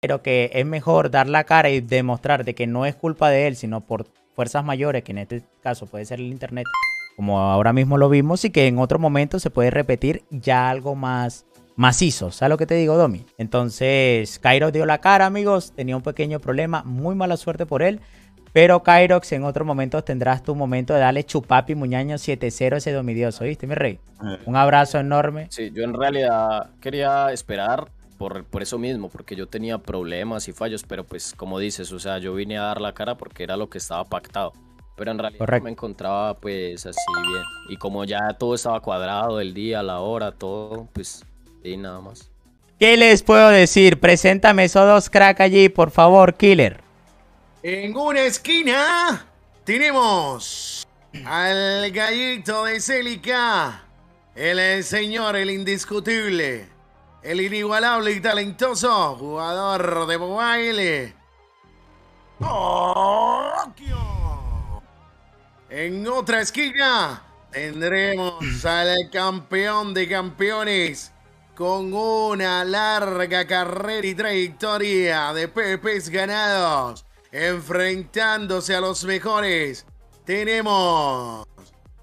pero que es mejor dar la cara y demostrar de que no es culpa de él, sino por fuerzas mayores, que en este caso puede ser el internet, como ahora mismo lo vimos, y que en otro momento se puede repetir ya algo más macizo. ¿Sabes lo que te digo, Domi? Entonces, Cairo dio la cara, amigos, tenía un pequeño problema, muy mala suerte por él. Pero Kairox, en otros momentos tendrás tu momento de darle chupapi muñaño 7-0 ese domidioso, ¿viste, mi rey? Eh. Un abrazo enorme. Sí, yo en realidad quería esperar por, por, eso mismo, porque yo tenía problemas y fallos, pero pues como dices, o sea, yo vine a dar la cara porque era lo que estaba pactado. Pero en realidad me encontraba pues así bien. Y como ya todo estaba cuadrado, el día, la hora, todo, pues y nada más. ¿Qué les puedo decir? Preséntame esos dos crack allí, por favor, Killer. En una esquina tenemos al gallito de Celica, el señor, el indiscutible, el inigualable y talentoso jugador de mobile. En otra esquina tendremos al campeón de campeones con una larga carrera y trayectoria de pepes ganados enfrentándose a los mejores. Tenemos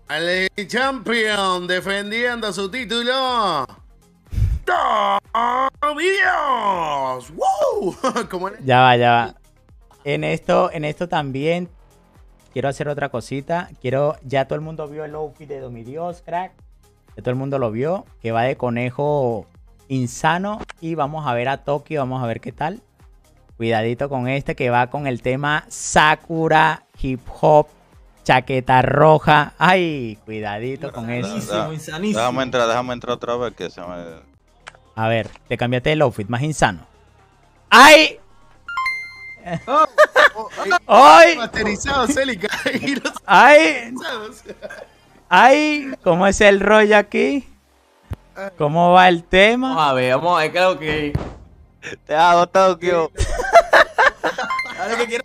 al champion defendiendo su título. ¡Dios! ¡Wow! Ya va, ya va. En esto, en esto también quiero hacer otra cosita. Quiero, ya todo el mundo vio el outfit de Domidios, crack. Ya todo el mundo lo vio, que va de conejo insano. Y vamos a ver a Tokio, vamos a ver qué tal. Cuidadito con este que va con el tema Sakura Hip Hop chaqueta roja. Ay, cuidadito con eso. Déjame entrar, déjame entrar otra vez que se me... A ver, te cambiaste el outfit, más insano. ¡Ay! Oh, ¡Ay! ¡Ay! ¡Ay! ¿Cómo es el rollo aquí? ¿Cómo va el tema? Vamos a ver, vamos a ver, creo que... Te hago Tokio.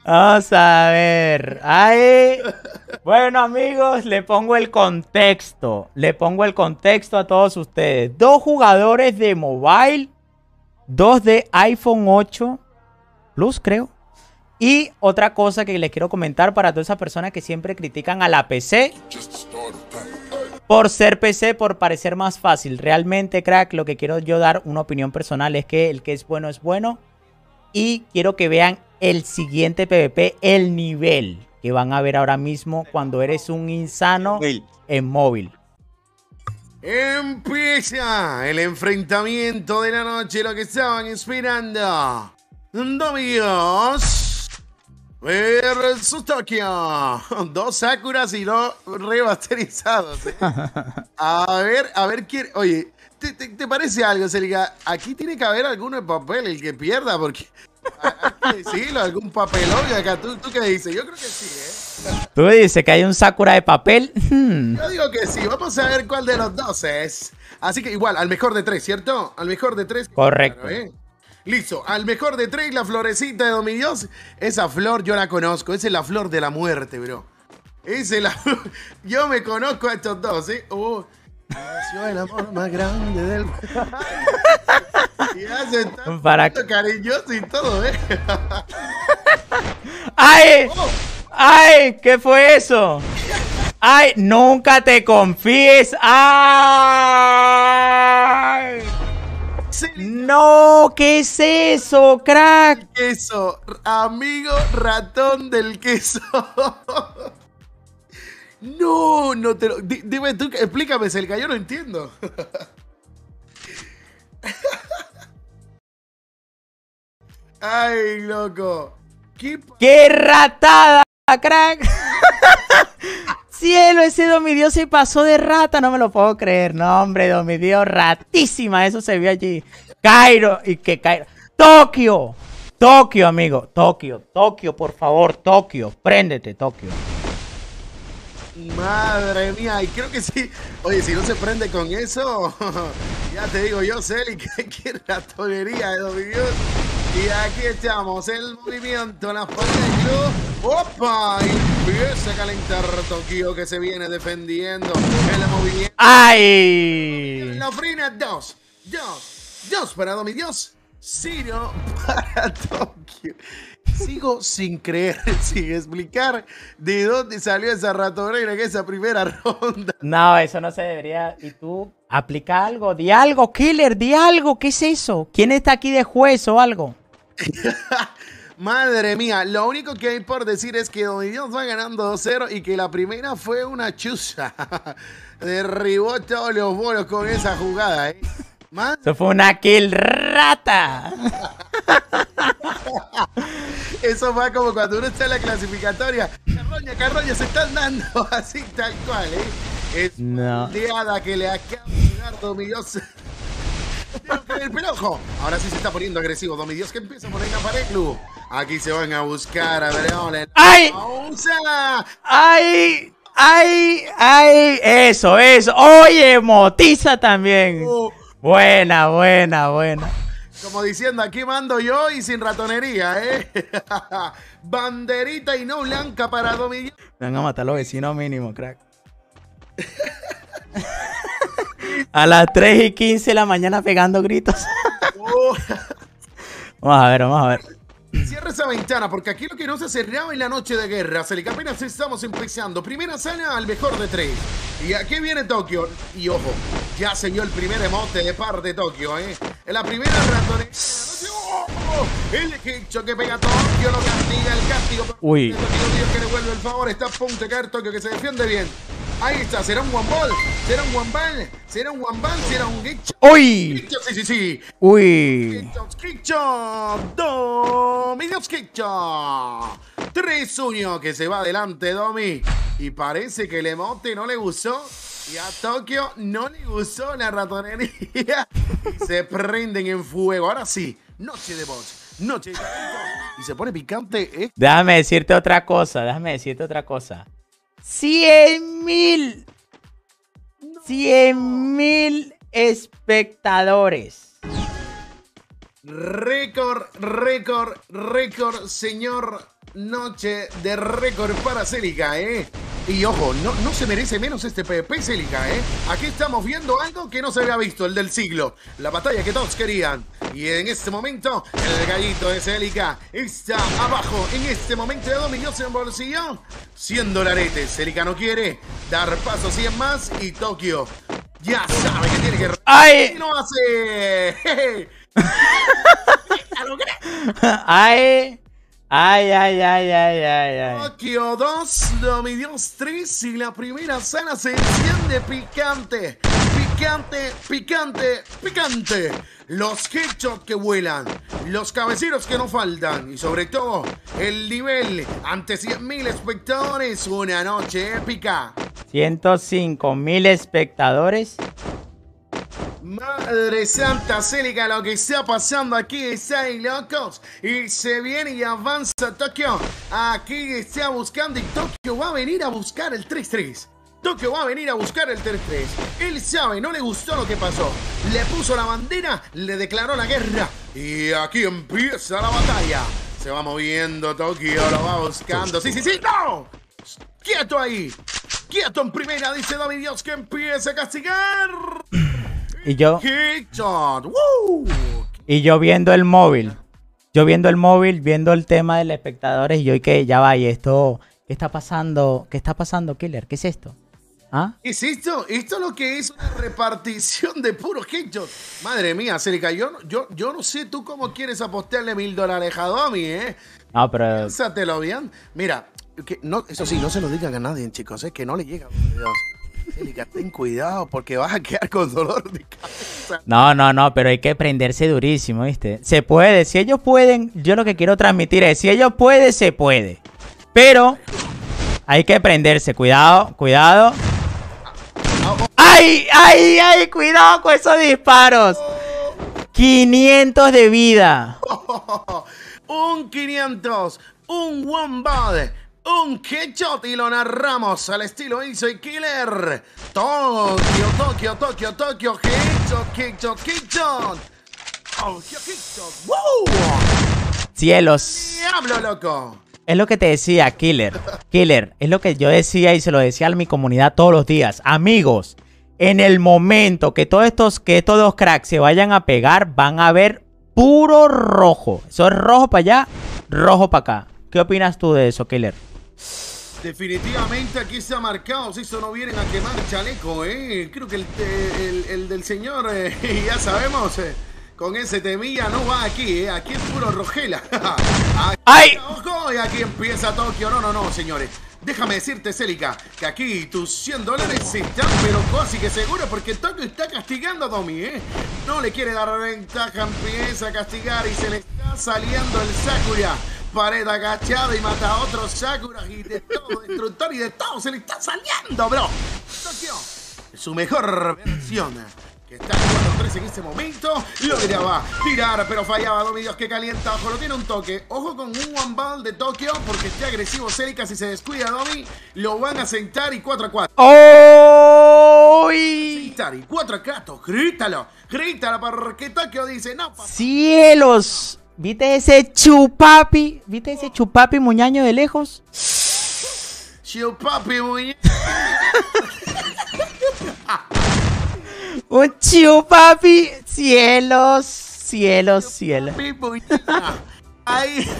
Vamos a ver. Ahí. Bueno, amigos, le pongo el contexto. Le pongo el contexto a todos ustedes. Dos jugadores de mobile. Dos de iPhone 8 Plus, creo. Y otra cosa que les quiero comentar para todas esas personas que siempre critican a la PC por ser PC, por parecer más fácil. Realmente, crack, lo que quiero yo dar una opinión personal es que el que es bueno es bueno. Y quiero que vean el siguiente PvP, el nivel que van a ver ahora mismo cuando eres un insano en móvil. Empieza el enfrentamiento de la noche, lo que estaban esperando. Domingos versus Tokio. Dos Sakuras y dos remasterizados. ¿eh? A ver, a ver quién. Oye, ¿te, parece algo, Celica? Aquí tiene que haber alguno de papel, el que pierda, porque. Hay que decirlo, algún papelón acá. ¿Tú, ¿Tú, qué dices? Yo creo que sí, ¿eh? Tú dices que hay un Sakura de papel. Hmm. Yo digo que sí. Vamos a ver cuál de los dos es. Así que igual, al mejor de tres, ¿cierto? Al mejor de tres. Correcto. ¿eh? Listo, al mejor de tres, la florecita de Domidios. Esa flor yo la conozco, esa es la flor de la muerte, bro. Esa es la Yo me conozco a estos dos, ¿eh? Oh, el amor más grande del. y hacen tan Para... cariñoso y todo, ¿eh? ¡Ay! Oh. ¡Ay! ¿Qué fue eso? ¡Ay! ¡Nunca te confíes! ¡Ay! No, ¿qué es eso, crack? Queso, amigo ratón del queso. No, no te lo. Dime tú, explícame, Selga, yo no entiendo. Ay, loco. ¿Qué, ¿Qué ratada, crack? cielo, ese Domidio se pasó de rata, no me lo puedo creer. No, hombre, Domidio, ratísima, eso se vio allí. Cairo, y que Cairo. Tokio, Tokio, amigo, Tokio, Tokio, por favor, Tokio, préndete, Tokio. Madre mía, y creo que sí. Oye, si no se prende con eso, ya te digo yo, Celi, que, que ratonería de Domidio. Y aquí estamos, el movimiento en las paredes del club. ¡Opa! Y empieza a calentar Tokio que se viene defendiendo el movimiento. ¡Ay! La frina, dos, dos, dos para Domi Dios. Ciro para Tokio. Sigo sin creer, sin explicar de dónde salió esa ratonera en esa primera ronda. No, eso no se debería. ¿Y tú aplica algo? Di algo, Killer, di algo. ¿Qué es eso? ¿Quién está aquí de juez o algo? Madre mía, lo único que hay por decir es que Don Dios va ganando 2-0 y que la primera fue una chuza. Derribó todos los bolos con esa jugada, ¿eh? Eso fue una kill rata. Eso fue como cuando uno está en la clasificatoria. Carroña, carroña, se están dando así tal cual, ¿eh? Es no. que le acaba de dar Domidios. el ojo. Ahora sí se está poniendo agresivo. Domidios que empieza por la pared club. Aquí se van a buscar a ver, ¡Ay! ¡Ay! ¡Ay! ¡Ay! Eso, eso. Oye, motiza también. Uh. Buena, buena, buena. Como diciendo, aquí mando yo y sin ratonería, ¿eh? Banderita y no blanca para Dominique. Venga a matar a los vecinos mínimo, crack. a las 3 y 15 de la mañana pegando gritos. Oh. vamos a ver, vamos a ver. Cierra esa ventana, porque aquí lo que no se cerraba en la noche de guerra. Se le apenas estamos empezando. Primera sala al mejor de tres. Y aquí viene Tokio. Y ojo, ya se vio el primer emote de par de Tokio, ¿eh? En la primera ratonera. ¡Oh! El hecho que pega Tokio lo castiga el castigo. Uy. Tokio que le vuelve el favor. Está a punto de caer Tokio que se defiende bien. Ahí está, será un one ball, será un one ball, será un one ball, será un Gicho. ¡Uy! sí, sí, sí. ¡Uy! Gicho, Domi, Gicho. 3-1 que se va adelante, Domi. Y parece que el emote no le gustó. Y a Tokio no le gustó la ratonería. Y se prenden en fuego. Ahora sí, noche de voz. Noche de Y se pone picante. ¿eh? Déjame decirte otra cosa. Déjame decirte otra cosa. 100 mil. 100 mil espectadores. Récord, récord, récord, señor noche de récord para Celica, ¿eh? Y ojo, no, no se merece menos este PP Celica, ¿eh? Aquí estamos viendo algo que no se había visto, el del siglo. La batalla que todos querían. Y en este momento, el gallito de Celica está abajo. En este momento de dominio en bolsillo. Siendo el arete, Celica no quiere dar paso 100 más. Y Tokio ya sabe que tiene que... ¡Ay! Y no hace... ¡Ay! Ay, ay, ay, ay, ay, ay. Tokio 2, Dominions 3 y la primera sala se enciende picante. Picante, picante, picante. Los headshots que vuelan, los cabeceros que no faltan y sobre todo el nivel ante 100.000 espectadores. Una noche épica. 105.000 espectadores Madre Santa Célica, lo que está pasando aquí está ahí, locos. Y se viene y avanza Tokio. Aquí está buscando y Tokio va a venir a buscar el 3-3. Tokio va a venir a buscar el 3-3. Él sabe, no le gustó lo que pasó. Le puso la bandera, le declaró la guerra. Y aquí empieza la batalla. Se va moviendo Tokio, lo va buscando. Sí, sí, sí, no. Quieto ahí. Quieto en primera, dice David Dios que empiece a castigar. Y yo. Y yo viendo el móvil. Yo viendo el móvil, viendo el tema de los espectadores, y yo y que ya va, y esto, ¿qué está pasando? ¿Qué está pasando, Killer? ¿Qué es esto? ¿Ah? ¿Qué es esto? Esto es lo que es una repartición de puros headshots. Madre mía, Celica, yo, yo, yo no sé tú cómo quieres apostarle mil dólares a Domi, ¿eh? No, pero. Piénsatelo bien. Mira, que no, eso sí, no se lo digan a nadie, chicos, es que no le llega. Dios ten cuidado porque vas a quedar con dolor de cabeza. No, no, no, pero hay que prenderse durísimo, ¿viste? Se puede, si ellos pueden, yo lo que quiero transmitir es, si ellos pueden, se puede. Pero hay que prenderse, cuidado, cuidado. ¡Ay, ay, ay! Cuidado con esos disparos. 500 de vida. un 500, un one body un headshot y lo narramos al estilo Ace Killer. Tokio, Tokio, Tokio, Tokio, headshot, headshot, headshot. Tokio. Cielos. Diablo, loco. Es lo que te decía, Killer. Killer, es lo que yo decía y se lo decía a mi comunidad todos los días. Amigos, en el momento que todos estos, que estos dos cracks se vayan a pegar, van a ver puro rojo. Eso es rojo para allá, rojo para acá. ¿Qué opinas tú de eso, Killer? Definitivamente aquí se ha marcado, si eso no vienen a quemar chaleco, ¿eh? Creo que el, del señor, eh, ya sabemos, eh, con ese temilla no va aquí, ¿eh? Aquí es puro rogela. ¡Ay! ¡Ojo! Y aquí empieza Tokio. No, no, no, señores. Déjame decirte, Célica, que aquí tus 100 dólares están pero casi que seguro porque Tokio está castigando a Domi, ¿eh? No le quiere dar ventaja, empieza a castigar y se le está saliendo el Sakura pared agachada y mata a otros Sakura y de todo, destructor y de todo se le está saliendo, bro. Tokio, su mejor versión. Que está 4-3 en este momento. Lo va tirar, pero fallaba. Dios que calienta. Ojo, lo tiene un toque. Ojo con un one ball de Tokio. Porque está agresivo Celica. Si se descuida Domi, lo van a sentar y 4 a 4. ¡Oh! Sentar y 4 a 4. Grítalo. Grítalo porque Tokio dice no. ¡Cielos! ¿Viste ese chupapi? ¿Viste ese chupapi muñaño de lejos? Chupapi muñaño. Un chupapi. Cielos, cielos, cielos. Ahí.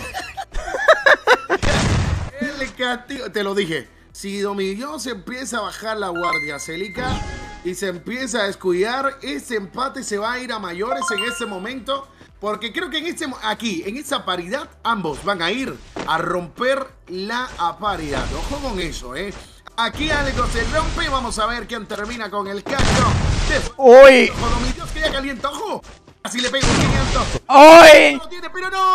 Te lo dije. Si Dominión se empieza a bajar la guardia, Celica, y se empieza a descuidar, ese empate se va a ir a mayores en ese momento. Porque creo que en este, aquí, en esa paridad, ambos van a ir a romper la paridad. Ojo con eso, ¿eh? Aquí algo se rompe. Vamos a ver quién termina con el cacho. ¡Uy! Ojo, mi Dios, que ya calienta. ¡Ojo! Así le pego un 500. ¡Uy! No tiene, pero no.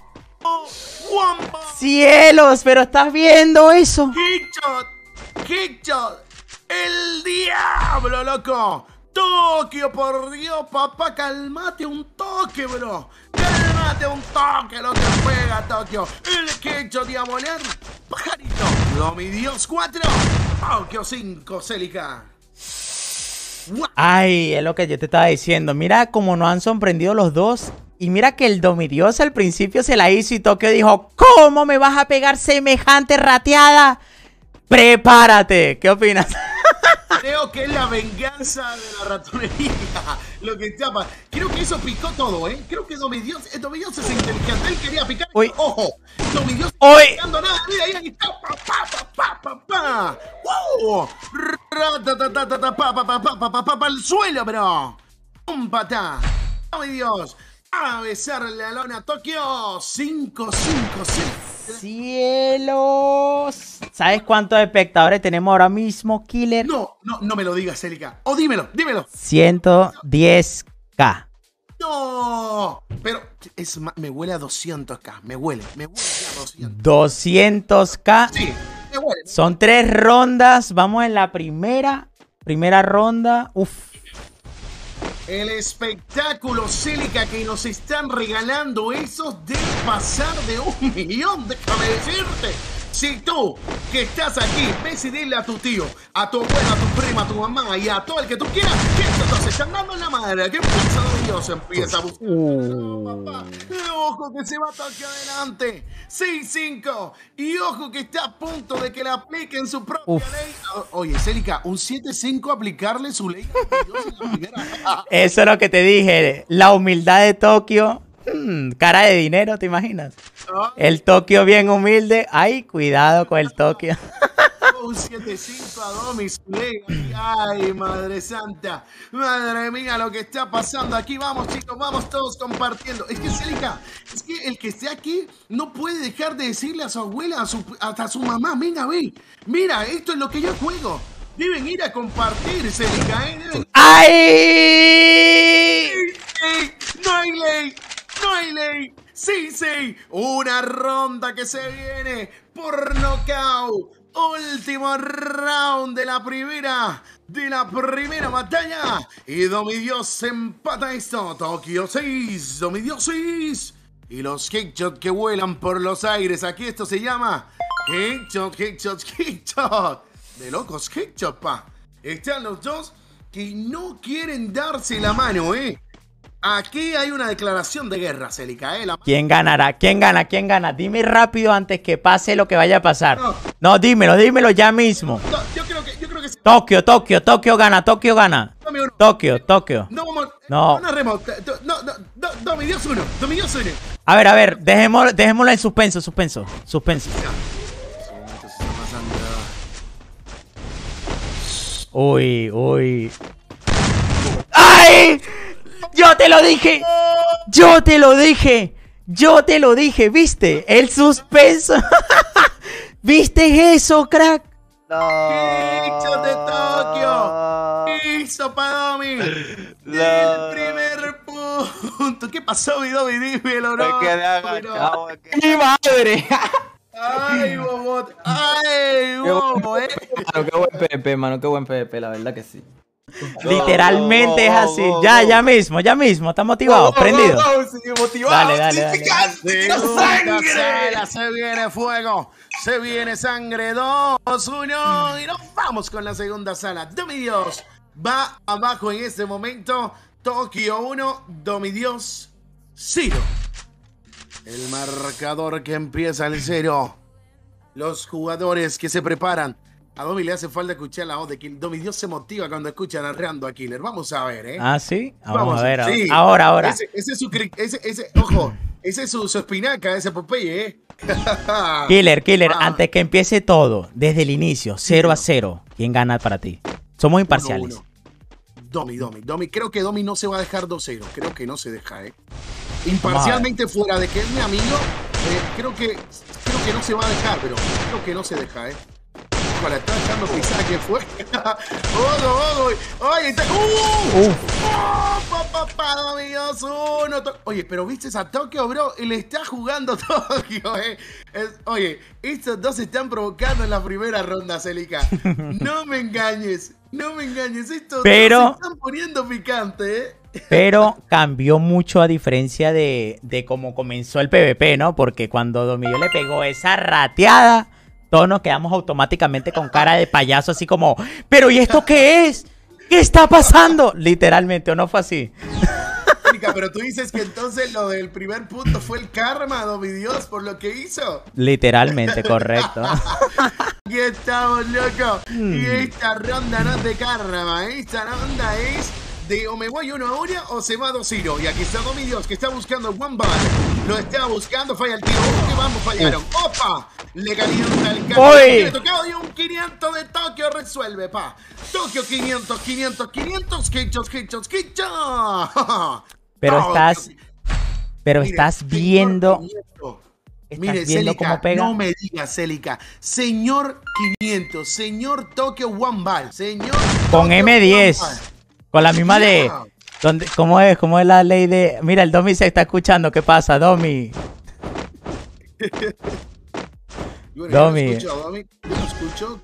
¡Cielos! ¿Pero estás viendo eso? ¡Hitshot! ¡Hitshot! ¡El diablo, loco! Tokio, por Dios, papá, calmate un toque, bro. Calmate un toque, lo que juega Tokio. El quecho diabolar. Pajarito. Lo mi Dios 4. Tokio 5, Celica. Ay, es lo que yo te estaba diciendo. Mira cómo nos han sorprendido los dos. Y mira que el Domidios al principio se la hizo y Tokio dijo, ¿cómo me vas a pegar semejante rateada? Prepárate. ¿Qué opinas? Creo que es la venganza de la ratonería. Lo que llama. Creo que eso picó todo, ¿eh? Creo que Domidios, eh, Domidios es inteligente. Él quería picar. Uy. ¡Ojo! Domidios está picando nada. Mira, ahí está. Pa, pa, pa, pa, pa, ¡Wow! ¡Para el suelo, bro! ¡Un patá! ¡Domidios! A besarle a lona Tokio 5-5-6. ¡Cielos! ¿Sabes cuántos espectadores tenemos ahora mismo, Killer? No, no, no me lo digas, Celica. O dímelo, dímelo. 110k. No, pero es me huele a 200k. Me huele, me huele a 200. 200k. Sí, me huele. Son tres rondas. Vamos en la primera. Primera ronda. Uf. El espectáculo Celica que nos están regalando esos de pasar de un millón, déjame decirte. Si tú que estás aquí, ves y dile a tu tío, a tu abuela, a tu prima, a tu mamá y a todo el que tú quieras que estos se están dando en la madre. ¿Qué pasa Dios? Empieza a buscar. Uh. papá. Ojo que se va hacia adelante. 6-5. Y ojo que está a punto de que le apliquen su propia ley. Oye, Célica, un 7-5 aplicarle su ley. Eso es lo que te dije. La humildad de Tokio Hmm, cara de dinero, ¿te imaginas? El Tokio bien humilde. Ay, cuidado con el Tokio. Un 7-5 a Domis. Ay, madre santa. Madre mía, lo que está pasando aquí. Vamos, chicos, vamos todos compartiendo. Es que, Celica, es que el que esté aquí no puede dejar de decirle a su abuela, a su, hasta a su mamá, venga, ve. Mira, esto es lo que yo juego. Deben ir a compartir, Celica, ¿eh? ¡Ay! No hay ley, no hay ley. Sí, sí. Una ronda que se viene por nocaut. Último round de la primera. De la primera batalla. Y Domidios empata esto. Tokio 6. Domidios 6. Y los kickshots que vuelan por los aires. Aquí esto se llama kickshot, kickshot, kickshot. De locos kickshot, pa. Están los dos que no quieren darse la mano, ¿eh? Aquí hay una declaración de guerra, Celicaela. ¿eh? ¿Quién ganará? ¿Quién gana? ¿Quién gana? Dime rápido antes que pase lo que vaya a pasar. No, dímelo, dímelo ya mismo. yo creo que, yo creo que Tokio, Tokio, Tokio gana, Tokio gana. Tokio, Tokio. No, no. No, no, no, no, Domi, Dios uno. Domi, Dios uno. A ver, a ver, dejémoslo, dejémoslo en suspenso, suspenso, suspenso. Uy, uy. ¡Ay! Yo te lo dije. Yo te lo dije. Yo te lo dije, ¿viste? El suspenso. ¿Viste eso, crack? No. de Tokio! ¡Hizo para Domi! El primer punto. ¿Qué pasó, mi Domi? Dímelo, no. ¡Mi madre! ¡Ay, bobot! ¡Ay, bobo, eh! Mano, qué buen PvP, mano, qué buen PvP, la verdad que sí. Literalmente es así. Ya, ya mismo, ya mismo. ¿Estás motivado? ¿Prendido? Dale, dale, dale. Se viene fuego. Se viene sangre. 2, 1. Y nos vamos con la segunda sala. Domidios va abajo en este momento. Tokio 1. Domidios 0. El marcador que empieza el 0. Los jugadores que se preparan a Domi le hace falta escuchar la voz de Killer. Domi Dios se motiva cuando escucha narrando a Killer. Vamos a ver, ¿eh? Ah, sí. Vamos, a ver. Ahora, ahora. Ese, es su. Ese, ojo, ese es su, espinaca, ese Popeye, ¿eh? killer, Killer, ah. antes que empiece todo, desde el inicio, 0 a 0, ¿quién gana para ti? Somos imparciales. Domi, Domi, Domi. Creo que Domi no se va a dejar 2-0. Creo que no se deja, ¿eh? Imparcialmente fuera de que es mi amigo, eh, creo, que, creo que no se va a dejar, pero creo que no se deja, ¿eh? Para estar echando pisada que fue. ¡Oye! Está... ¡Uh! ¡Uh! ¡Oh, papá, Dios! Uno. Oye, pero viste a Tokio, bro. Le está jugando Tokio, eh. oye, estos dos se están provocando en la primera ronda, Celica. No me engañes. No me engañes. Estos pero... dos se están poniendo picante, eh. Pero cambió mucho a diferencia de, de cómo comenzó el PvP, ¿no? Porque cuando Domillo le pegó esa rateada todos nos quedamos automáticamente con cara de payaso, así como, ¿pero y esto qué es? ¿Qué está pasando? Literalmente, ¿o no fue así? Pero tú dices que entonces lo del primer punto fue el karma, mi Dios, por lo que hizo. Literalmente, correcto. Aquí estamos, loco. Y hmm. esta ronda no es de karma, esta ronda es de o me voy uno a uno o se va 2-0. Y aquí está Domi Dios que está buscando One Ball. Lo está buscando, falla el tiro. que vamos, fallaron. ¡Opa! Le calienta el carro. tocado y un 500 de Tokio resuelve, pa. Tokio 500, 500, 500. Kichos, kichos, kichos. Pero estás. Pero estás viendo. Estás Mire, viendo cómo pega. no me digas, Celica. Señor 500, señor Tokio One Ball, señor. Con M10. Con la misma de. Donde, ¿Cómo es? ¿Cómo es la ley de.? Mira, el Domi se está escuchando. ¿Qué pasa, Domi? Domi.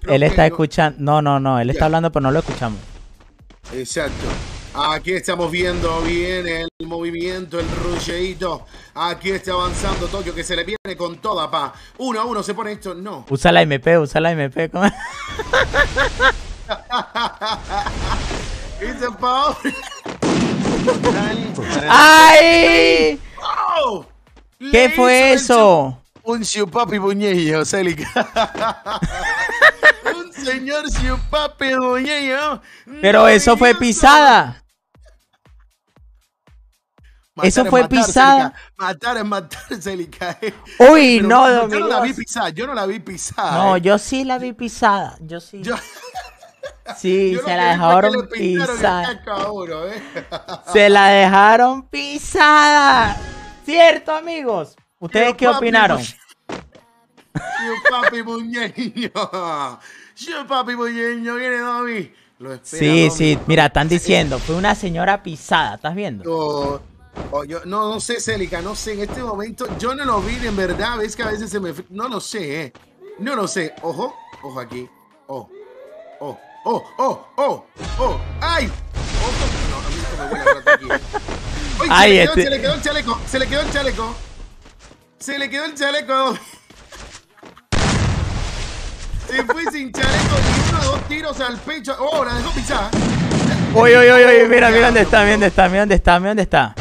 él está escuchando. No, no, no. Él está hablando, pero no lo escuchamos. Exacto. Aquí estamos viendo bien el movimiento, el rusheito. Aquí está avanzando Tokio, que se le viene con toda, pa. Uno a uno se pone esto. No. Usa la MP, usa la MP. ¡Ay! ¿Qué fue eso? Un papi buñeño, Celica. un señor papi buñeño. Pero eso fue pisada. eso fue pisada. Matar es matar, Celica. Uy, no, Yo no la vi pisada, yo no la vi pisada. No, eh. yo sí la vi pisada. Yo sí. Sí, se la dejaron pisada. ¿eh? Se la dejaron pisada. ¿Cierto, amigos? ¿Ustedes qué opinaron? Yo papi muñeño. Yo papi muñeño, viene David. Sí, sí, mira, están diciendo, fue una señora pisada, ¿estás viendo? No, yo, no, no sé, Célica, no sé, en este momento yo no lo vi, en verdad, ves que a veces se me... No lo sé, eh. No lo sé. Ojo, ojo aquí. Oh, oh oh, oh, oh, oh, ay. Oye, ay, se, le quedó, este... se le quedó el chaleco, se le quedó el chaleco. Se le quedó el chaleco. Se fue sin chaleco y uno dos tiros al pecho. Oh, la dejó. Uy, uy, uy, uy, mira, mira dónde está, mira dónde está, mira dónde está, mira dónde está.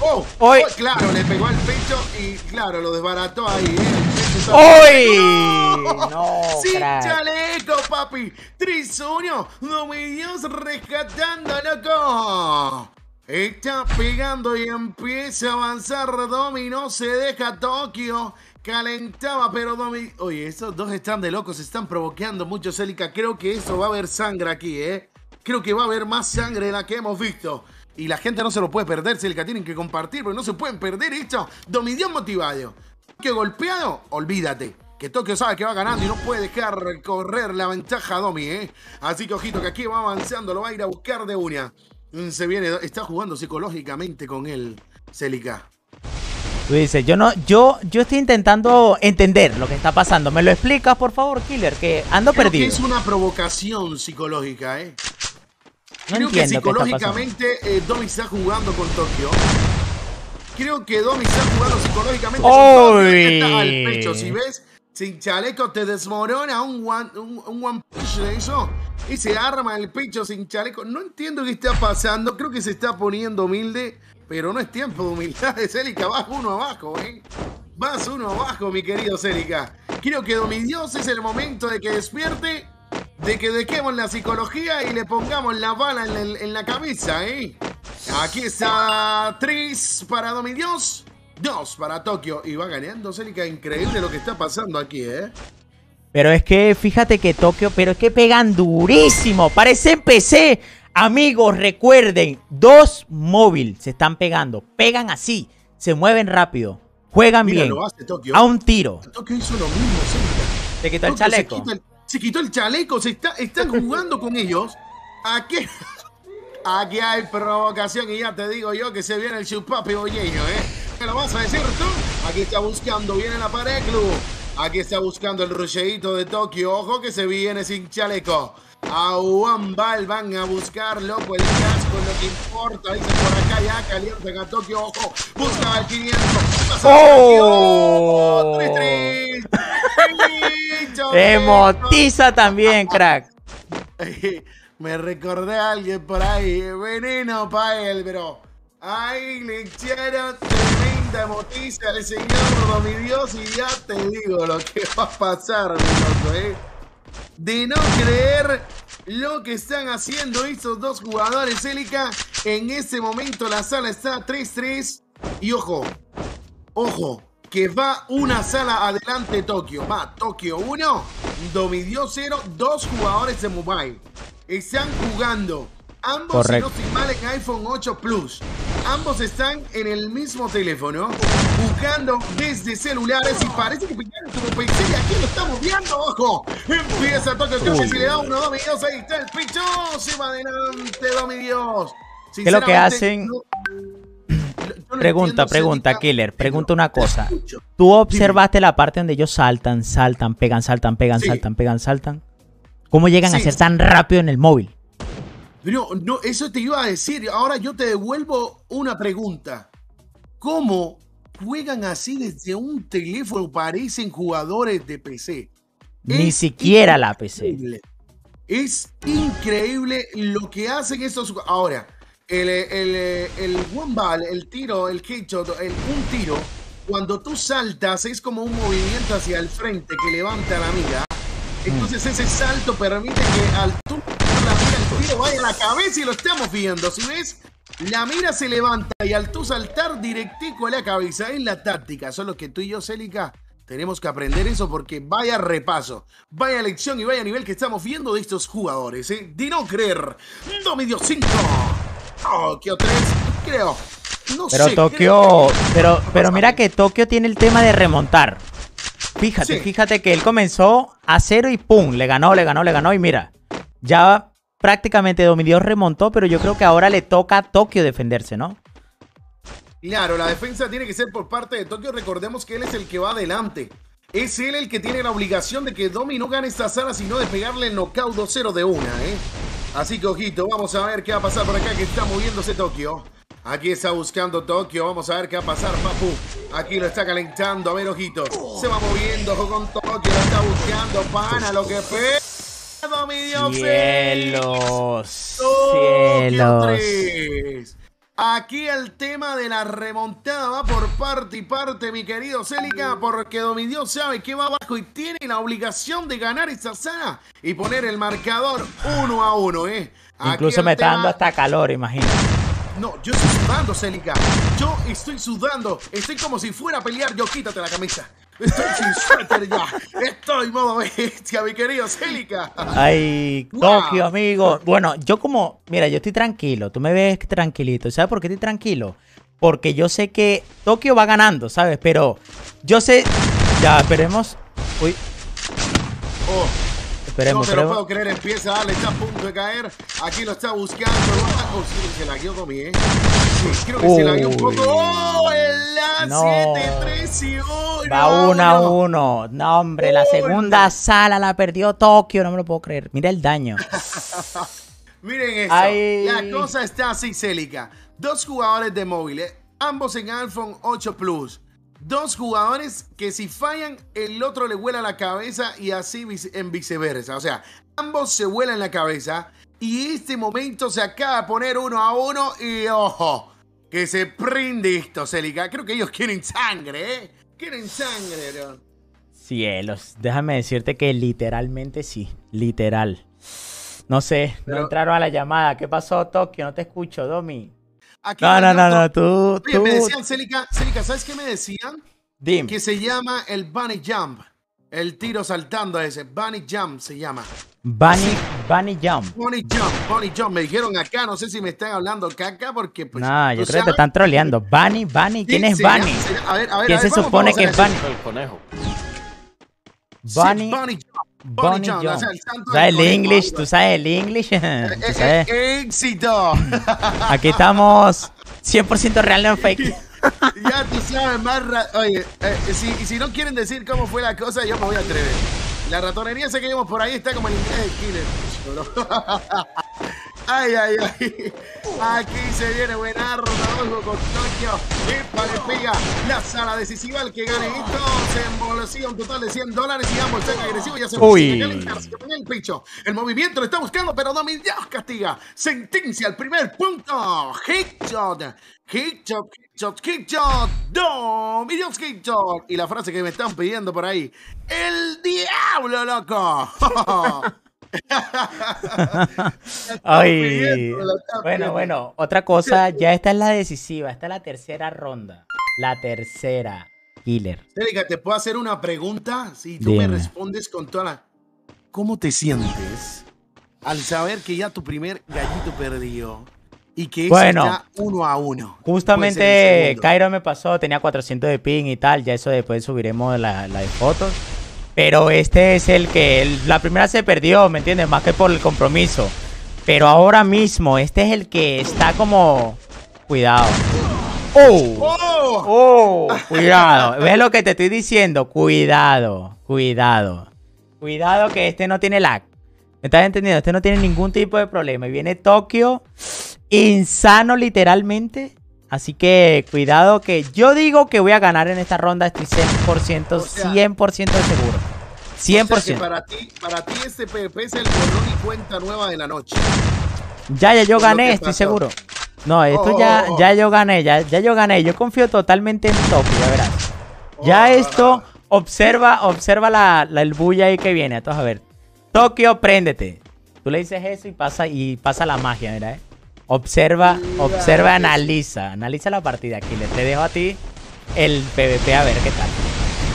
¡Oh! ¡Hoy! Oh, claro, le pegó al pecho y claro, lo desbarató ahí. ¿eh? ¡Uy! No, ¡Sin crack. chaleco, papi! ¡Trisuño! ¡No Dios rescatando, loco! Está pegando y empieza a avanzar Domi, no se deja Tokio. Calentaba, pero Domi... Oye, estos dos están de locos, están provocando mucho, Célica. Creo que eso va a haber sangre aquí, ¿eh? Creo que va a haber más sangre de la que hemos visto. Y la gente no se lo puede perder, Célica. Tienen que compartir, porque no se pueden perder esto. Domi Dios motivado. Tokio golpeado, olvídate. Que Tokio sabe que va ganando y no puede dejar correr la ventaja a Domi, ¿eh? Así que ojito, que aquí va avanzando, lo va a ir a buscar de una. Mm, Se viene, está jugando psicológicamente con él, Célica. Tú dices, yo no, yo, yo estoy intentando entender lo que está pasando. ¿Me lo explicas, por favor, Killer? Que ando Creo perdido. que es una provocación psicológica, ¿eh? No Creo que psicológicamente eh, Domi está jugando con Tokio. Creo que Domi está jugando psicológicamente ¡Uy! al pecho, si ves, sin chaleco te desmorona un one, un, un one push de eso. Y se arma el pecho sin chaleco. No entiendo qué está pasando. Creo que se está poniendo humilde. Pero no es tiempo de humildad de Célica. Vas uno abajo, ¿eh? Vas uno abajo, mi querido Célica. Creo que Domidios es el momento de que despierte, de que dejemos la psicología y le pongamos la bala en, el- en la cabeza, ¿eh? Aquí está Tris para Domidios, dos para Tokio. Y va ganando Célica. Increíble lo que está pasando aquí, ¿eh? Pero es que fíjate que Tokio, pero es que pegan durísimo. Parece PC. Amigos, recuerden, dos móvil se están pegando. Pegan así, se mueven rápido, juegan Mira, bien. lo hace Tokio. A un tiro. Tokio hizo lo mismo, Célica. Te quitó el chaleco. Se quitó el chaleco, se está, están jugando con ellos. Aquí, aquí hay provocación y ya te digo yo que se viene el chupapi bolleño, ¿eh? ¿Me lo vas a decir tú? Aquí está buscando, viene la pared club. Aquí está buscando el rusheíto de Tokio. Ojo que se viene sin chaleco. A Wambal van a buscarlo, pues el casco lo que importa. Dice por acá ya calientan a Tokio. Ojo, busca al 500. Pasa ¡Oh! Emotiza también, crack. Me recordé a alguien por ahí. Veneno para él, pero. Ay, le echaron tremenda emotiza al señor mi Dios y ya te digo lo que va a pasar, loco, eh. De no creer lo que están haciendo estos dos jugadores, Élica. En este momento la sala está 3-3. Y ojo, Ojo, que va una sala adelante Tokio. Va Tokio 1, Domidio 0, dos jugadores de mobile. Están jugando. Ambos, Correcto. si no mal, en iPhone 8 Plus. Ambos están en el mismo teléfono, buscando desde celulares y parece que como PC y aquí lo estamos viendo, ojo. Empieza Tokio, creo que si le da uno, Domidios, ahí está el picho, se va adelante Domidios. ¿Qué es lo que hacen? no- yo no Pregunta, pregunta, Killer. Pregunta una cosa. ¿Tú observaste la parte donde ellos saltan, saltan, pegan, saltan, pegan, Sí. saltan, pegan, saltan? ¿Cómo llegan a ser tan rápido en el móvil? No, no, eso te iba a decir. Ahora yo te devuelvo una pregunta. ¿Cómo juegan así desde un teléfono? Parecen jugadores de PC. Ni Es siquiera la PC. Es increíble lo que hacen estos jugadores. Ahora, el, el, el one ball, el tiro, el headshot, el, un tiro, cuando tú saltas es como un movimiento hacia el frente que levanta la mira. Entonces ese salto permite que al tú tiro vaya a la cabeza y lo estamos viendo. Si ves, la mira se levanta y al tú saltar directico a la cabeza es la táctica. Solo que tú y yo, Célica, tenemos que aprender eso porque vaya repaso, vaya lección y vaya nivel que estamos viendo de estos jugadores. ¿eh? De no creer, Domidio 5, Tokio 3, creo. No Pero sé, Tokio, que- pero, pero mira que Tokio tiene el tema de remontar. Fíjate, Sí. fíjate que él comenzó a cero y pum, le ganó, le ganó, le ganó y mira, ya prácticamente Domidios remontó, pero yo creo que ahora le toca a Tokio defenderse, ¿no? Claro, la defensa tiene que ser por parte de Tokio. Recordemos que él es el que va adelante. Es él el que tiene la obligación de que Domi no gane esta sala, sino de pegarle el knockout 2-0 de una, ¿eh? Así que ojito, vamos a ver qué va a pasar por acá, que está moviéndose Tokio. Aquí está buscando Tokio, vamos a ver qué va a pasar, papu. Aquí lo está calentando, a ver, ojito. Se va moviendo con Tokio, lo está buscando, pana, lo que Cielos, Tokio cielos. 3. Aquí el tema de la remontada va por parte y parte, mi querido Célica, porque Dominio sabe que va abajo y tiene la obligación de ganar esta sala y poner el marcador uno a uno, ¿eh? Incluso me está dando hasta calor, imagínate. No, yo estoy sudando, Célica. Yo estoy sudando. Estoy como si fuera a pelear. Yo quítate la camisa. Estoy sin suéter ya. Estoy modo bestia, mi querido Célica. Ay, Tokio, amigo. Bueno, yo como, mira, yo estoy tranquilo. Tú me ves tranquilito. ¿Sabes por qué estoy tranquilo? Porque yo sé que Tokio va ganando, ¿sabes? Pero yo sé. Ya, esperemos. Uy. Oh. Esperemos, no te lo puedo creer, empieza Ale, está a punto de caer. Aquí lo está buscando. Oh, sí, se la guió Tommy, ¿eh? Sí, creo que se la guió un poco. ¡Oh! El no. 7-3 y 1. Va 1 a 1. No, hombre, la segunda sala la perdió Tokio, no me lo puedo creer. Mira el daño. Miren eso. La cosa está así, Célica. Dos jugadores de móviles, ambos en iPhone 8 Plus dos jugadores que si fallan, el otro le vuela la cabeza y así en viceversa. O sea, ambos se vuelan la cabeza y este momento se acaba de poner uno a uno y ojo, que se prende esto, Celica. Creo que ellos quieren sangre, ¿eh? Quieren sangre, ¿no? Cielos, déjame decirte que literalmente sí, literal. No sé, no entraron a la llamada. ¿Qué pasó, Tokio? No te escucho, Domi no, no, no, no, tú, Oye, me decían, Celica, Celica, ¿sabes qué me decían? Dime. Que se llama el bunny jump. El tiro saltando ese. Bunny jump se llama. Bunny, bunny jump. Bunny jump, bunny jump. Me dijeron acá, no sé si me están hablando caca porque pues... No, yo creo que te están troleando. Bunny, bunny, ¿quién es Bunny? A ver, a ver, ¿Quién se supone que es Bunny? El conejo. Bunny, bunny jump. Bonnie John. ¿Tú sabes el English? ¿Tú sabes el English? ¡Éxito! Aquí estamos 100% real, no fake. ya tú sabes más. Oye, eh, si, si no quieren decir cómo fue la cosa, yo me voy a atrever. La ratonería que vimos por ahí está como el inglés de Killer. Ay, ay, ay. Aquí se viene buenardo con Tokio. Y le pega la sala decisiva. El que gane esto se embolsilla un total de 100 dólares y ambos están agresivos. Ya se Uy. el pecho. El movimiento lo está buscando, pero Domin Dios castiga. Sentencia al primer punto. Hit shot. Hit shot, hit shot, hit shot. Dios hit shot. Y la frase que me están pidiendo por ahí. El diablo, loco. Ay, bueno, bueno, otra cosa, ya esta es la decisiva, esta es la tercera ronda. La tercera, Killer. Erika, ¿te puedo hacer una pregunta? Si tú me respondes con toda la... ¿Cómo te sientes al saber que ya tu primer gallito perdió? Y que bueno, está uno a uno. Justamente Cairo me pasó, tenía 400 de ping y tal. Ya eso después subiremos la, la de fotos. Pero este es el que la primera se perdió, ¿me entiendes? Más que por el compromiso. Pero ahora mismo, este es el que está como... Cuidado. ¡Oh! ¡Oh! ¡Oh! Cuidado. ¿Ves lo que te estoy diciendo? Cuidado. Cuidado. Cuidado que este no tiene lag. ¿Me estás entendiendo? Este no tiene ningún tipo de problema. Y viene Tokio insano literalmente. Así que cuidado que yo digo que voy a ganar en esta ronda, estoy 100%, 100% de seguro. 100%. para, ti, para ti este PvP es el borrón y cuenta nueva de la noche. Ya, ya yo gané, estoy seguro. No, esto ya, oh. ya yo gané, ya, ya yo gané. Yo confío totalmente en Tokio, ya verás. Ya oh. esto, observa, observa la, el bulla ahí que viene. Entonces, a ver. Tokio, préndete. Tú le dices eso y pasa, y pasa la magia, mira, eh. Observa, observa, analiza. Analiza la partida, aquí. Le te dejo a ti el PvP a ver qué tal.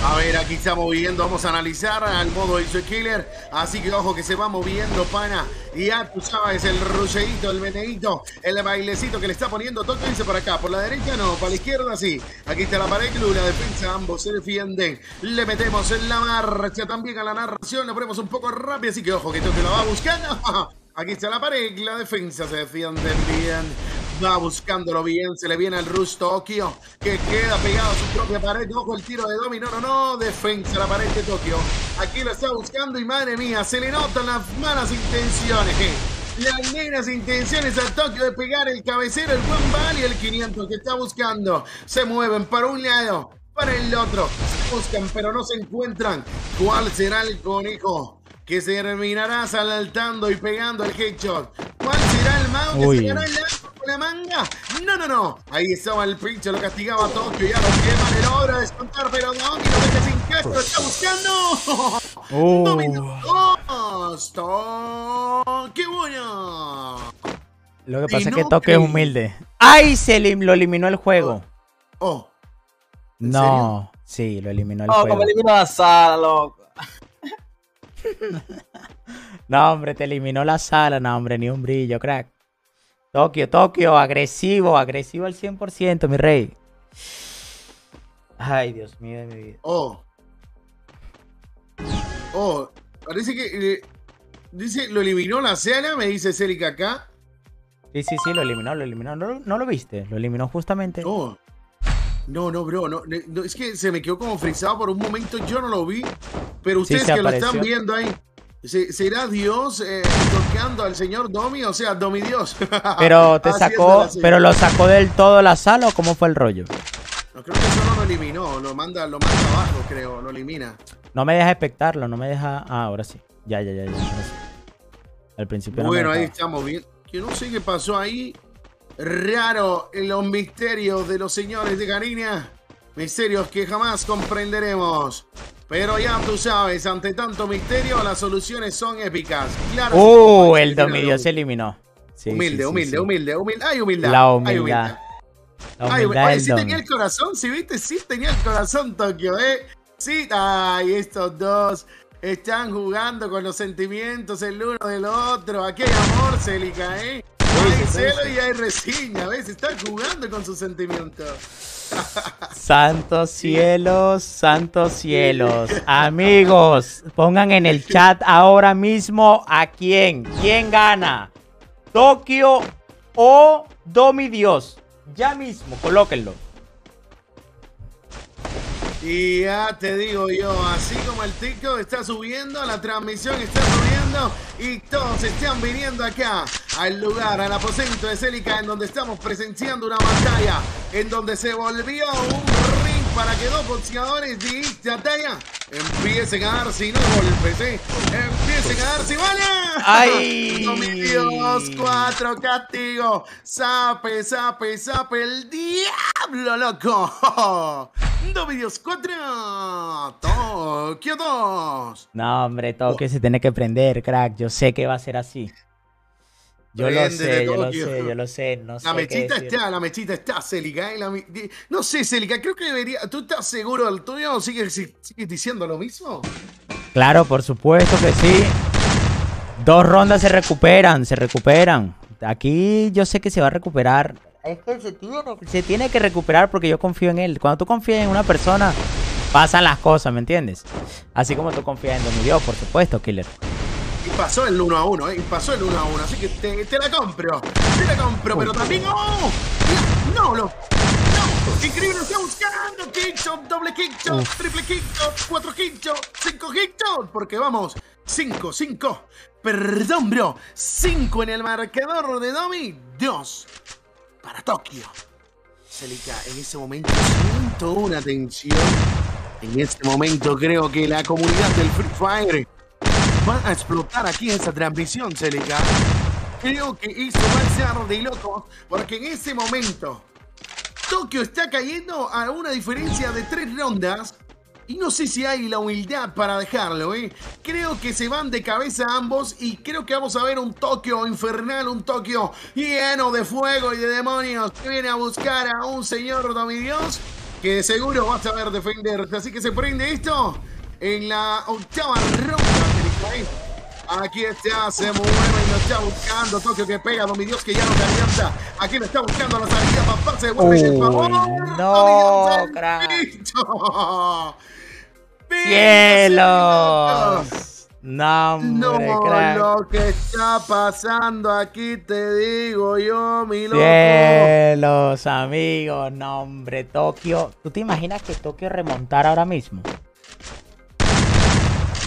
A ver, aquí está moviendo, vamos a analizar al modo Iso Killer. Así que ojo que se va moviendo, pana. Y ya tú sabes, el rusheíto, el meneíto, el bailecito que le está poniendo. Dice por acá, por la derecha no, para la izquierda sí. Aquí está la pared, la defensa, ambos se defienden. Le metemos en la marcha también a la narración, le ponemos un poco rápido, así que ojo que Toque la va buscando. Aquí está la pared, la defensa se defiende bien. Va buscándolo bien, se le viene el Rush Tokio, que queda pegado a su propia pared. Ojo el tiro de Domi, no, no, defensa la pared de Tokio. Aquí lo está buscando y madre mía, se le notan las malas intenciones. Las nenas intenciones a Tokio de pegar el cabecero, el buen Ball y el 500 que está buscando. Se mueven para un lado, para el otro. Buscan, pero no se encuentran. ¿Cuál será el conejo? Que se terminará saltando y pegando el headshot. ¿Cuál será el mouse que se el la manga. No, no, no. Ahí estaba el pinche, lo castigaba a Tokio. Ya lo quema, le logra descontar, pero no, lo deja sin casco. Lo está buscando. Oh. ¡Qué bueno! Lo que pasa es que Tokio es humilde. ¡Ay! Se lo eliminó el juego. Oh. no, sí, lo eliminó el juego. No, como eliminó la sala, loco. No, hombre, te eliminó la sala. No, hombre, ni un brillo, crack. Tokio, Tokio, agresivo, agresivo al 100%, mi rey. Ay, Dios mío de mi vida. Oh. Oh, parece que. Eh, dice, lo eliminó la sala, me dice Celica acá. Sí, sí, sí, lo eliminó, lo eliminó. ¿No, lo viste? Lo eliminó justamente. No. No, no, bro. No, es que se me quedó como frisado por un momento. Yo no lo vi. Pero ustedes que lo están viendo ahí. ¿Será Dios eh, tocando al señor Domi? O sea, Domi Dios. Pero te sacó, pero lo sacó del todo la sala o cómo fue el rollo? No, creo que eso no lo eliminó, lo manda, lo manda abajo, creo, lo elimina. No me deja espectarlo, no me deja. Ah, ahora sí. Ya, ya, ya, ya. Al principio Bueno, ahí estamos bien. Que no sé qué pasó ahí. Raro en los misterios de los señores de Cariña. Misterios que jamás comprenderemos. Pero ya tú sabes, ante tanto misterio, las soluciones son épicas. Claro. Uh, el dominio se eliminó. humilde, humilde, humilde, humilde. Hay humildad. La humildad. Hay humildad. Ay, sí tenía el corazón, si viste, sí tenía el corazón, Tokio, ¿eh? Sí, ay, estos dos están jugando con los sentimientos el uno del otro. Aquí hay amor, Celica, ¿eh? Hay celo y hay resiña, ¿ves? Están jugando con sus sentimientos. Santos cielos, santos cielos. Amigos, pongan en el chat ahora mismo a quién. ¿Quién gana? ¿Tokio o Domi Dios? Ya mismo, colóquenlo. Y ya te digo yo, así como el TikTok está subiendo, la transmisión está subiendo y todos están viniendo acá al lugar, al aposento de Celica, en donde estamos presenciando una batalla, en donde se volvió un ring para que dos boxeadores de esta talla empiecen a dar sin golpes, ¿eh? Empiecen a dar sin balas. ¡Ay! Dios, cuatro castigo. Sape, sape, sape, el diablo loco. Dominios 4, Tokio 2. No, hombre, Tokio se tiene que prender, crack. Yo sé que va a ser así. Yo lo sé, yo lo sé, yo lo sé. No la mechita está, la mechita está, Celica. ¿eh? No sé, Celica, creo que debería. ¿Tú estás seguro del tuyo o sigues, sigues diciendo lo mismo? Claro, por supuesto que sí. Dos rondas se recuperan, se recuperan. Aquí yo sé que se va a recuperar. Es que se tiene, se tiene que recuperar porque yo confío en él. Cuando tú confías en una persona, pasan las cosas, ¿me entiendes? Así como tú confías en Dios, por supuesto, Killer. Y pasó el 1 a 1, ¿eh? Y pasó el 1 a 1. Así que te, la compro. Te la compro, pero también. ¡Oh! ¡No! ¡No! ¡No! Increíble, está buscando kickshot, doble kickshot, triple kickshot, cuatro kickshot, cinco kickshot, porque vamos, 5, 5, perdón, bro, 5 en el marcador de Domi, 2 para Tokio. Celica, en ese momento siento una tensión. En este momento creo que la comunidad del Free Fire va a explotar aquí en esta transmisión, Celica. Creo que a ser de loco, porque en ese momento Tokio está cayendo a una diferencia de tres rondas y no sé si hay la humildad para dejarlo, ¿eh? Creo que se van de cabeza ambos y creo que vamos a ver un Tokio infernal, un Tokio lleno de fuego y de demonios que viene a buscar a un señor Domidios que de seguro va a saber defenderse. Así que se prende esto en la octava ronda. Aquí está, se mueve y lo está buscando. Tokio que pega, Domidios que ya no calienta. Aquí lo está buscando la salida. Papá se devuelve el favor. No, crack. ¡Cielos! No, no lo que está pasando aquí te digo yo, mi loco. Cielos, amigos, no, hombre, Tokio. ¿Tú te imaginas que Tokio remontara ahora mismo?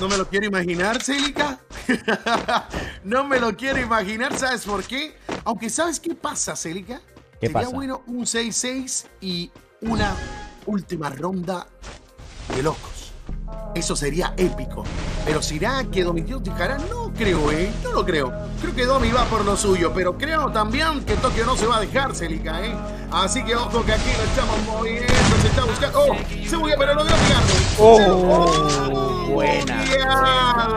No me lo quiero imaginar, Celica. no me lo quiero imaginar, ¿sabes por qué? Aunque, ¿sabes qué pasa, Celica? ¿Qué Sería bueno un 6-6 y una última ronda de locos. Eso sería épico. Pero si irá que Domidios dejará, no creo, ¿eh? No lo creo. Creo que Domi va por lo suyo, pero creo también que Tokio no se va a dejar, Celica, ¿eh? Así que ojo que aquí lo estamos moviendo, se está buscando. ¡Oh! Se movió, pero logró pegarlo. ¡Oh! buena.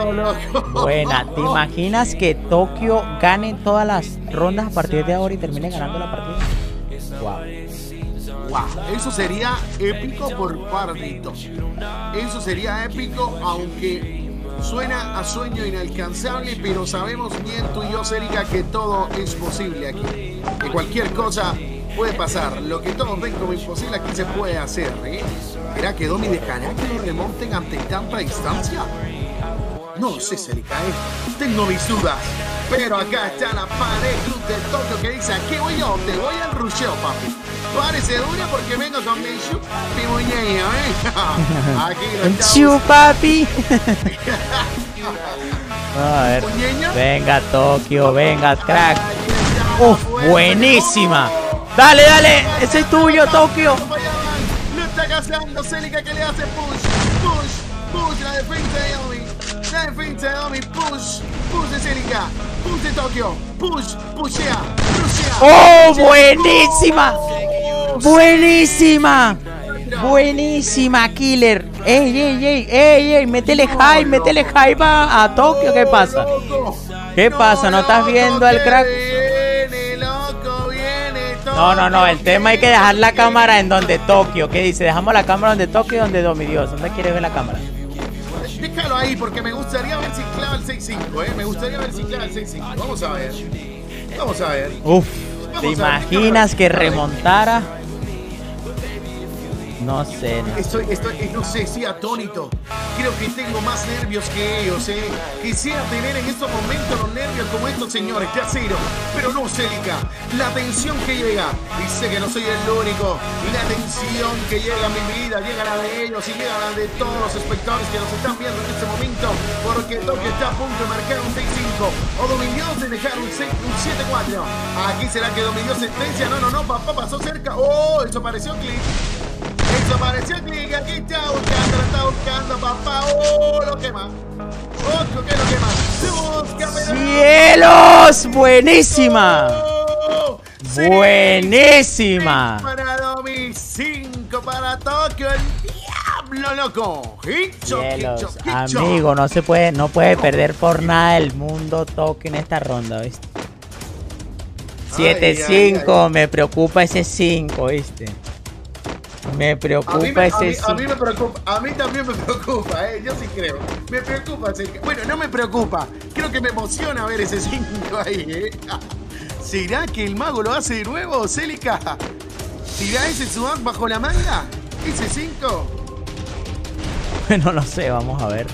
Buena. ¿Te imaginas que Tokio gane todas las rondas a partir de ahora y termine ganando la partida? Wow. Eso sería épico por pardito. Eso sería épico, aunque Suena a sueño inalcanzable, pero sabemos bien tú y yo, Celica, que todo es posible aquí. Que cualquier cosa puede pasar. Lo que todos ven como imposible aquí se puede hacer. ¿eh? ¿Será que Domi dejará que lo remonten ante tanta distancia? No sé, Celica, ¿eh? Tengo mis dudas. Pero acá está la pared Cruz de Tokio que dice, aquí voy yo, te voy al rusheo, papi. Parece dura porque vengo con mi chupi muñeño, ¿eh? Aquí lo está papi. A ver. Venga, Tokio, venga, crack. Uf, buenísima. Dale, dale, ese es tuyo, Tokio. Lo está cazando Celica que le hace push, push, push la defensa de Yomi. La defensa de Yomi, push, push de Celica, push de Tokio, push, pushea, pushea. ¡Oh, buenísima! Buenísima. Buenísima, Killer. Ey, ey, ey, ey, ey, métele hype, métele hype a, a Tokio. ¿Qué pasa? ¿Qué pasa? ¿No estás viendo al crack? No, no, no, el tema hay que dejar la cámara en donde Tokio. ¿Qué dice? Dejamos la cámara donde Tokio y donde Domi Dios. ¿Dónde quieres ver la cámara? Déjalo ahí porque me gustaría ver si clava el 6-5, ¿eh? Me gustaría ver si clava el 6-5. Vamos a ver. Vamos a ver. Uf, ¿te imaginas que remontara? No sé. Estoy, estoy, no sé, sí, atónito. Creo que tengo más nervios que ellos, ¿eh? Quisiera tener en estos momentos los nervios como estos señores de acero. Pero no, Célica. La tensión que llega, sé que no soy el único, la tensión que llega a mi vida, llega la de ellos y llega la de todos los espectadores que nos están viendo en este momento, porque Tokio está a punto de marcar un 6-5 o Dominios de dejar un, 7-4. Aquí será que Dominios sentencia. No, no, no, papá pasó cerca. Oh, eso pareció clip. Desapareció Click, aquí está buscando, lo está buscando, papá. ¡Oh, lo quema! ¡Otro que lo quema! ¡Se busca, ¡Cielos! ¡Buenísima! Oh, ¡Buenísima! Para Domi, 5 para Tokio, el diablo loco. Cielos, amigo, no se puede, no puede perder por nada el mundo Tokio en esta ronda, ¿viste? 7-5, me preocupa ese 5, ¿viste? Me preocupa ese a mí, me preocupa, a mí también me preocupa, ¿eh? yo sí creo. Me preocupa, bueno, no me preocupa, creo que me emociona ver ese 5 ahí. ¿eh? ¿Será que el mago lo hace de nuevo, Célica? ¿Tirá ese Suat bajo la manga? ¿Ese 5? Bueno, no sé, vamos a ver.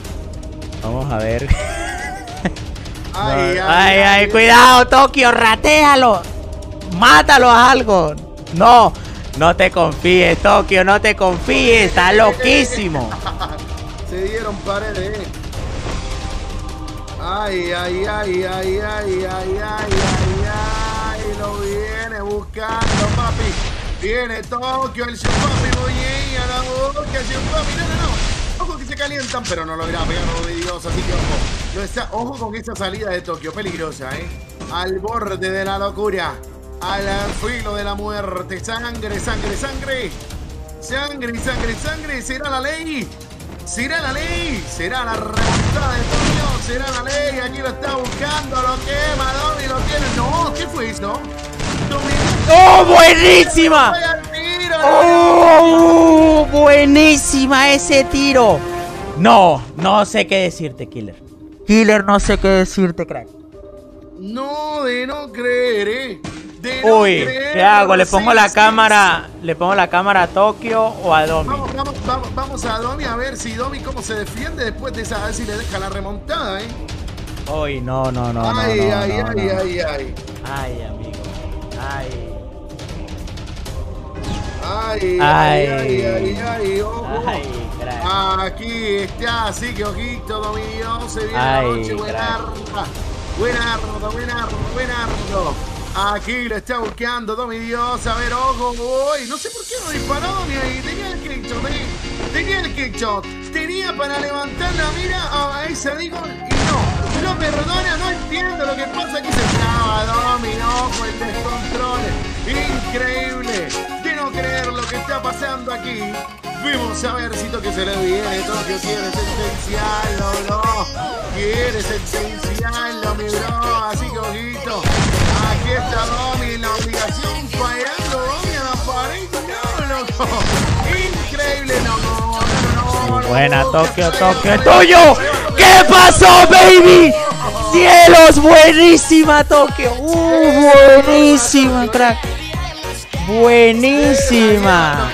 Vamos a ver. Ay, ay, ay, cuidado, Tokio, ratéalo. Mátalo a algo. No, no te confíes, Tokio, no te confíes, está loquísimo. Se dieron paredes. Ay, ay, ay, ay, ay, ay, ay, ay, ay, lo viene buscando, papi. Viene Tokio, el papi, voy a la boca, papi, no, no, no. Ojo que se calientan, pero no lo irá pegar de Dios, así que ojo. Ojo con esta salida de Tokio, peligrosa, ¿eh? Al borde de la locura al filo de la muerte. Sangre, sangre, sangre. Sangre, sangre, sangre. ¿Será la ley? ¿Será la ley? ¿Será la remontada de Tokio? ¿Será la ley? Aquí lo está buscando, lo quema, Domi lo tiene. No, ¿qué fue eso? ¡Oh, buenísima! ¡Oh, buenísima ese tiro! No, no sé qué decirte, Killer. Killer, no sé qué decirte, crack. No, de no creer, eh. Uy, ¿qué hago? ¿Le pongo la cámara? ¿Le pongo la cámara a Tokio o a Domi? Vamos, vamos, vamos, vamos a Domi a ver si Domi cómo se defiende después de esa, a ver si le deja la remontada, ¿eh? Uy, no, no, no. Ay, no, ay, ay, ay, ay. Ay, amigo. Ay. Ay, ay, ay, ay, ay, ojo. Ay, Aquí está, así que ojito, Domi, se viene la noche, buenardo, buenardo, buenardo, buenardo. Aquí lo está buscando Domi Dios. A ver, ojo. Uy, no sé por qué no disparó Domi ahí. Tenía el kickshot, tenía el kickshot. Tenía para levantar la mira a esa digo y no. no perdona, no entiendo lo que pasa aquí. Se estaba dominó el descontrol. Increíble de no creer lo que está pasando aquí. Vamos a ver si Tokio se le viene. Tokio quiere sentenciarlo, bro. Quiere sentenciarlo, mi bro. Así que ojito. Aquí está Domi la obligación fallando. Domi a la pared. No, loco. Increíble, no, no, no. Buena, Tokio, Tokio. ¡Tuyo! ¿Qué pasó, baby? ¡Cielos! Buenísima, Tokio. ¡Uh, buenísima, crack! Buenísima.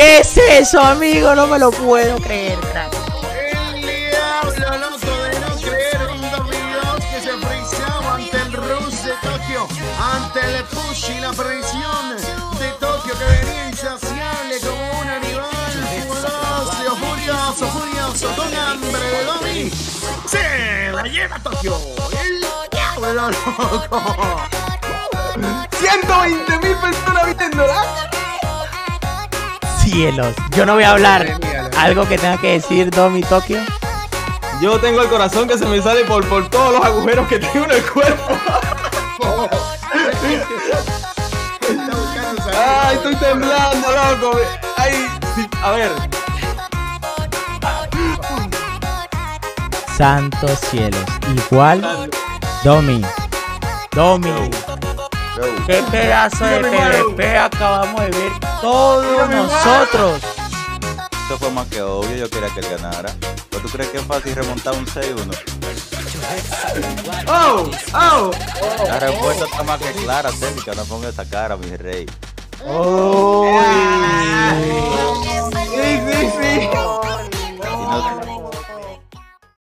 ¿Qué es eso, amigo? No me lo puedo creer, crack. El diablo loco de no creer un 2002 que se frizaba ante el Rus de Tokio, ante el push y la presión de Tokio que venía insaciable como un animal furioso, furioso, furioso, con hambre de Domi. Se la lleva Tokio. El diablo loco. 120 mil personas viéndola cielos. Yo no voy a hablar. ¿Algo que tenga que decir Domi Tokio? Yo tengo el corazón que se me sale por, por todos los agujeros que tengo en el cuerpo. Ay, estoy temblando, loco. Ay, a ver. Santos cielos. Igual, Domi. Domi. Qué pedazo de PvP acabamos de ver todos nosotros. Esto fue más que obvio, yo quería que él ganara. ¿Pero tú crees que es fácil remontar un 6-1? ¡Oh! ¡Oh! La respuesta está más que clara, técnica, no ponga esa cara, mi rey. ¡Oh! Sí, sí, sí.